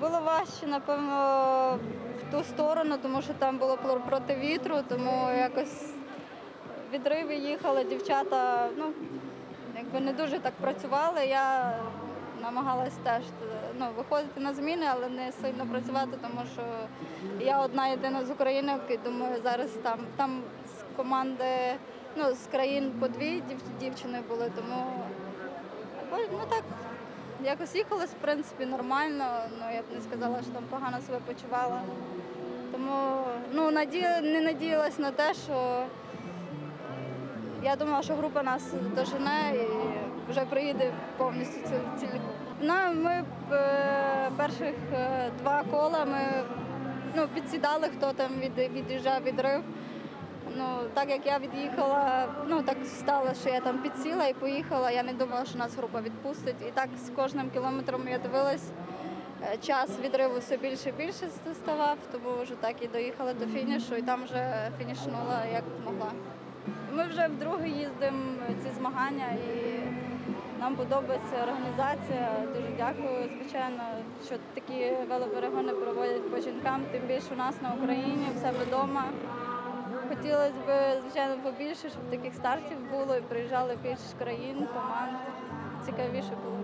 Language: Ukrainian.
Було важче, напевно, в ту сторону, тому що там було пр- проти вітру, тому якось відриви їхали, дівчата ну, якби не дуже так працювали. Я намагалась теж ну, виходити на зміни, але не сильно працювати, тому що я одна єдина з України, і думаю, зараз там, там з команди, ну, з країн по дві дівчини були, тому ну так. Якось їхалось, в принципі, нормально. Ну, я б не сказала, що там погано себе почувала. Тому ну, наді... не надіялась на те, що я думала, що група нас дожене і вже приїде повністю ці- ціліком. Ну, ми е, перших е, два кола ми ну, підсідали, хто там від, від'їжджав відрив. Ну, так як я від'їхала, ну так стало, що я там підсіла і поїхала. Я не думала, що нас група відпустить. І так з кожним кілометром я дивилась, е, час відриву все більше і більше ставав, тому вже так і доїхала до фінішу, і там вже фінішнула як могла. Ми вже вдруге їздимо ці змагання і нам подобається організація. Дуже дякую, звичайно, що такі велоперегони проводять по жінкам, тим більше у нас на Україні, в себе вдома. Хотілося б, звичайно, побільше, щоб таких стартів було і приїжджали більше країн, команд. Цікавіше було.